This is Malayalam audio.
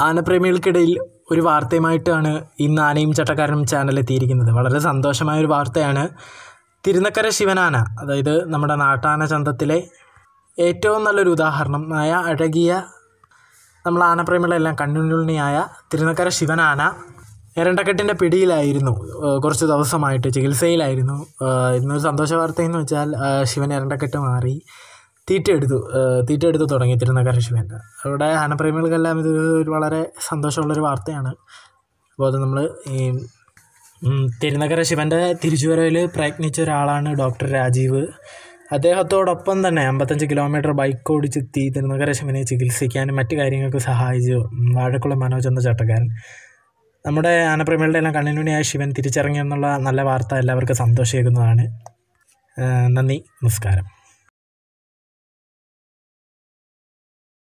ആനപ്രേമികൾക്കിടയിൽ ഒരു വാർത്തയുമായിട്ടാണ് ഇന്ന് ആനയും ചട്ടക്കാരനും ചാനൽ എത്തിയിരിക്കുന്നത്. വളരെ സന്തോഷമായ ഒരു വാർത്തയാണ് തിരുനക്കര ശിവനാന അതായത് നമ്മുടെ നാട്ടാന ചന്തത്തിലെ ഏറ്റവും നല്ലൊരു ഉദാഹരണമായ അഴകിയ നമ്മൾ ആനപ്രേമികളെല്ലാം കണ്ണുണ്ണിയായ തിരുനക്കര ശിവനാന എരണ്ടക്കെട്ടിന്റെ പിടിയിലായിരുന്നു. കുറച്ച് ദിവസമായിട്ട് ചികിത്സയിലായിരുന്നു. ഇന്നൊരു സന്തോഷ വാർത്തയെന്ന് വെച്ചാൽ ശിവൻ എരണ്ടക്കെട്ട് മാറി. തീറ്റയെടുത്തു തീറ്റ എടുത്ത് തുടങ്ങി തിരുനക്കര ശിവൻ അവിടെ ആനപ്രേമികൾക്കെല്ലാം ഇത് ഒരു വളരെ സന്തോഷമുള്ളൊരു വാർത്തയാണ്. അപ്പോൾ അത് നമ്മൾ ഈ തിരുനഗര ശിവന്റെ തിരിച്ചുവരവിൽ പ്രയത്നിച്ച ഒരാളാണ് ഡോക്ടർ രാജീവ്. അദ്ദേഹത്തോടൊപ്പം തന്നെ അമ്പത്തഞ്ച് കിലോമീറ്റർ ബൈക്ക് ഓടിച്ചെത്തി തിരുനക്കര ശിവനെ ചികിത്സിക്കാനും മറ്റു കാര്യങ്ങൾക്ക് സഹായിച്ചു. വാഴക്കുളം മനോജ് എന്ന ചട്ടക്കാരൻ. നമ്മുടെ ആനപ്രേമികളുടെ എല്ലാം കണ്ണിനുണിയായ ശിവൻ തിരിച്ചിറങ്ങി എന്നുള്ള നല്ല വാർത്ത എല്ലാവർക്കും സന്തോഷിക്കുന്നതാണ് നന്ദി നമസ്കാരം.